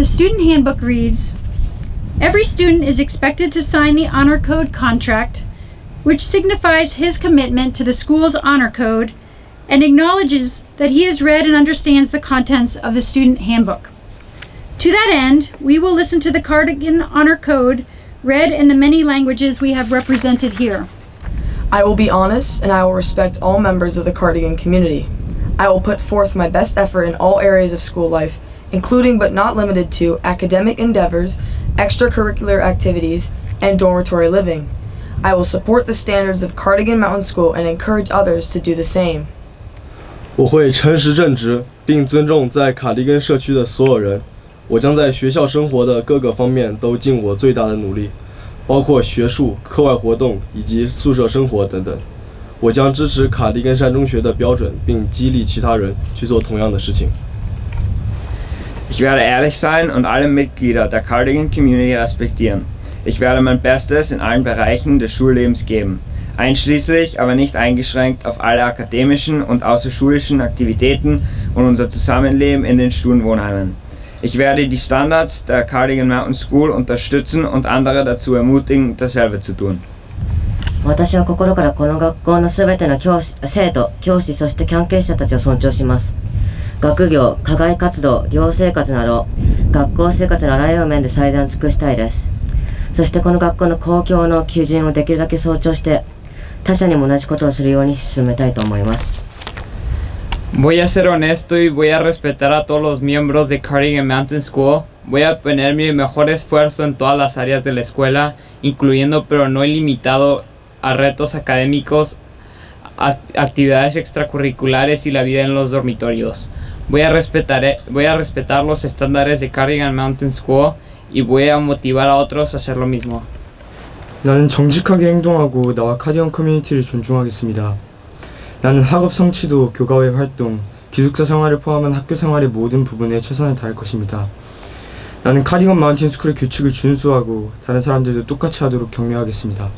The student handbook reads Every student is expected to sign the Honor Code contract, which signifies his commitment to the school's honor code and acknowledges that he has read and understands the contents of the student handbook. To that end, we will listen to the Cardigan Honor Code read in the many languages we have represented here. I will be honest and I will respect all members of the Cardigan community. I will put forth my best effort in all areas of school life, including but not limited to academic endeavors, extracurricular activities, and dormitory living. I will support the standards of Cardigan Mountain School and encourage others to do the same. 我会诚实正直，并尊重在卡迪根社区的所有人。我将在学校生活的各个方面都尽我最大的努力，包括学术、课外活动以及宿舍生活等等。 我将支持卡迪根山中学的标准，并激励其他人去做同样的事情。Ich werde ehrlich sein und alle Mitglieder der Cardigan Community respektieren. Ich werde mein Bestes in allen Bereichen des Schullebens geben einschließlich, aber nicht eingeschränkt auf alle akademischen und außerschulischen Aktivitäten und unser Zusammenleben in den Studenwohnheimen. Ich werde die Standards der Cardigan Mountain School unterstützen und andere dazu ermutigen, dasselbe zu tun. 私は心からこの学校のすべての教師生徒、教師、そして関係者たちを尊重します。学業、課外活動、寮生活など、学校生活のあらゆる面で最善を尽くしたいです。そしてこの学校の公共の基準をできるだけ尊重して、他者にも同じことをするように進めたいと思います。Voy a ser honesto y voy a respetar a todos los miembros de Cardigan Mountain School. Voy a poner mi mejor esfuerzo en todas las áreas de la escuela, incluyendo pero no limitado a retos académicos, actividades extracurriculares y la vida en los dormitorios. Voy a respetar, voy a respetar los estándares de Cardigan Mountain School y voy a motivar a otros a hacer lo mismo. 나는 정직하게 행동하고 나와 카디언 커뮤니티를 존중하겠습니다. 나는 학업 성취도, 교과회 활동, 기숙사 생활을 포함한 학교 생활의 모든 부분에 최선을 다할 것입니다. 나는 카디건 마운틴 스쿨의 규칙을 준수하고 다른 사람들도 똑같이 하도록 격려하겠습니다.